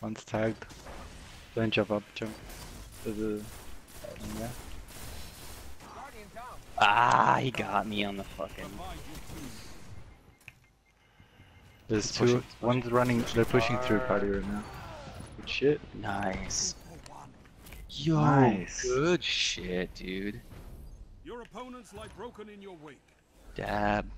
One's tagged. Don't jump up, jump to the. Yeah. Ah, he got me on the fucking. There's two. Pushing. One's running. They're pushing through party right now. Good shit. Nice. Yo, Nice. good shit, dude. Your opponents lie broken in your wake. Dab.